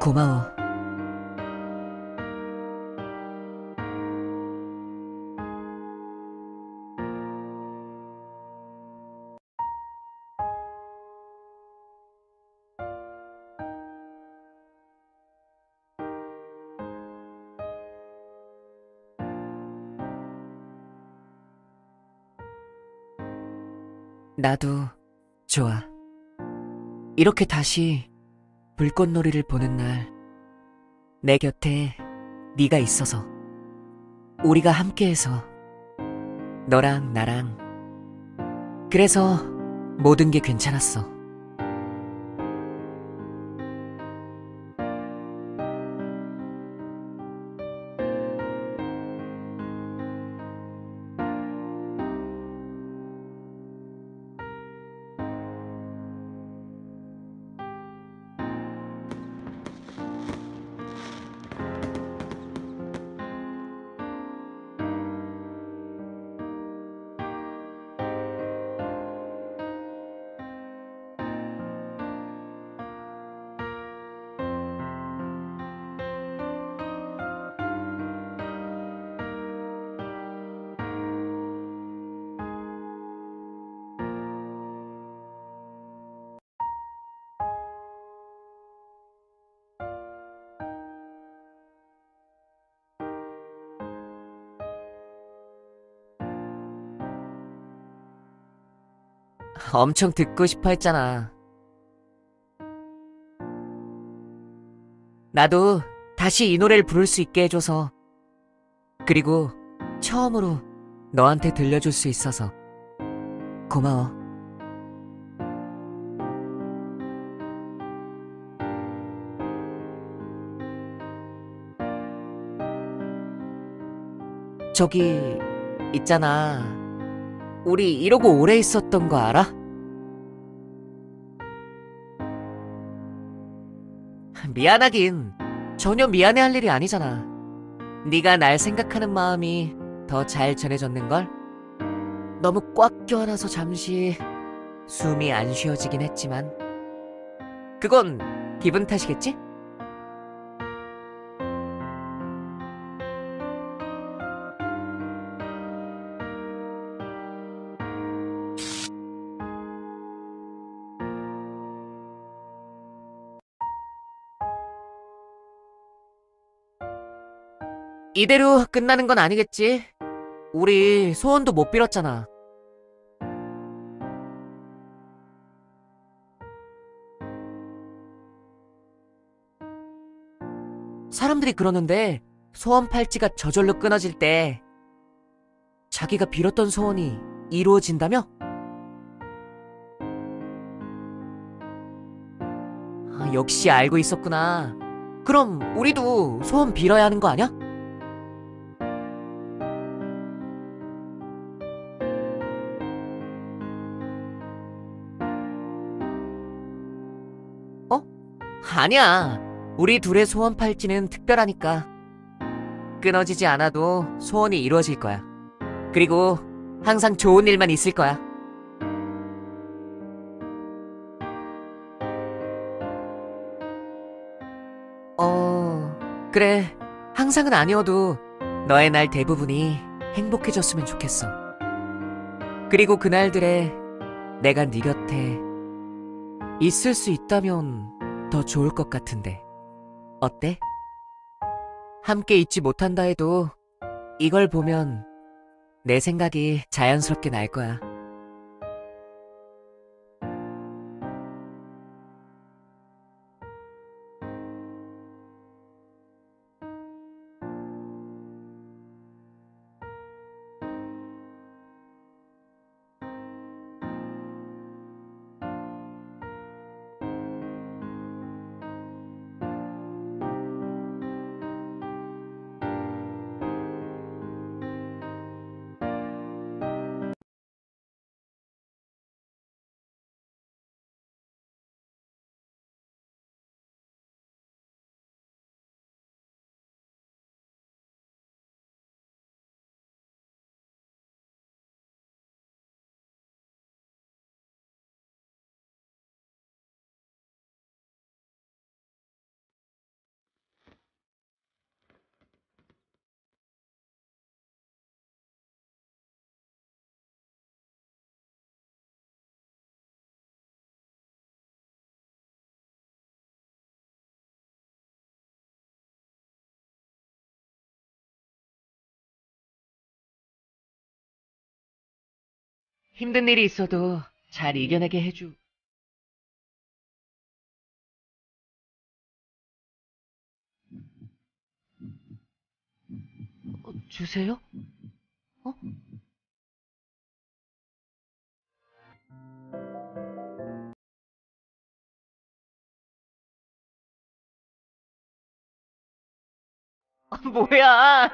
고마워. 나도 좋아. 이렇게 다시 불꽃놀이를 보는 날, 내 곁에 네가 있어서, 우리가 함께해서, 너랑 나랑, 그래서 모든 게 괜찮았어. 엄청 듣고 싶어 했잖아. 나도 다시 이 노래를 부를 수 있게 해줘서, 그리고 처음으로 너한테 들려줄 수 있어서 고마워. 저기, 있잖아. 우리 이러고 오래 있었던 거 알아? 미안하긴 전혀 미안해할 일이 아니잖아. 네가 날 생각하는 마음이 더 잘 전해졌는걸? 너무 꽉 껴안아서 잠시 숨이 안 쉬어지긴 했지만 그건 기분 탓이겠지? 이대로 끝나는 건 아니겠지? 우리 소원도 못 빌었잖아. 사람들이 그러는데 소원 팔찌가 저절로 끊어질 때 자기가 빌었던 소원이 이루어진다며? 아, 역시 알고 있었구나. 그럼 우리도 소원 빌어야 하는 거 아니야? 아니야. 우리 둘의 소원 팔찌는 특별하니까. 끊어지지 않아도 소원이 이루어질 거야. 그리고 항상 좋은 일만 있을 거야. 어, 그래. 항상은 아니어도 너의 날 대부분이 행복해졌으면 좋겠어. 그리고 그날들에 내가 네 곁에 있을 수 있다면 더 좋을 것 같은데. 어때? 함께 있지 못한다 해도 이걸 보면 내 생각이 자연스럽게 날 거야. 힘든 일이 있어도 잘 이겨내게 해주. 어, 주세요? 어? 아, 뭐야?